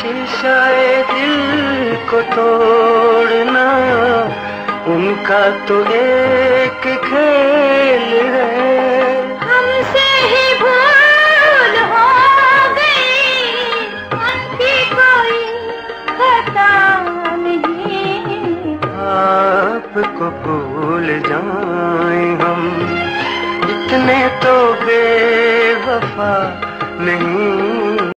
शीशाए दिल को तोड़ना उनका तो एक खेल है। हमसे ही भूल हो गई उनकी कोई खता नहीं। आपको भूल जाए हम इतने तो बेवफा नहीं